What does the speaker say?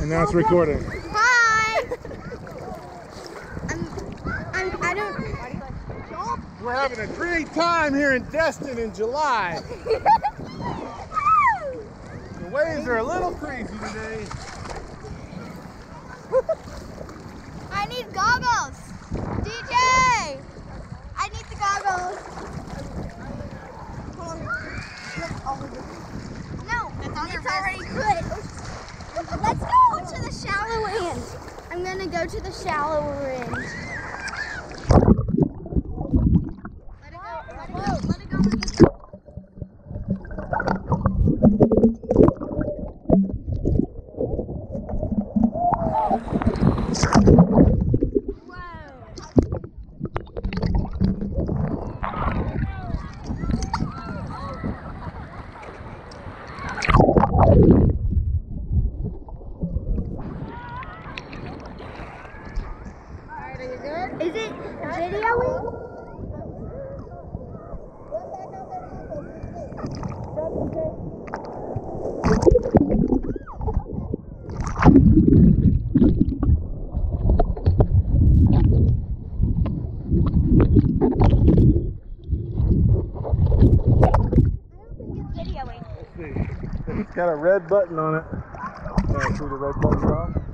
And now it's recording. Hi. I'm, I'm, I don't. We're having a great time here in Destin in July. The waves are a little crazy today. I need goggles. DJ, I need the goggles. No, it's already put. Let's go to the shallow end. I'm gonna go to the shallower end. Let it go. Let it go. Let it go. Let it go. Whoa. Is it videoing? It's got a red button on it. Can I see the red button?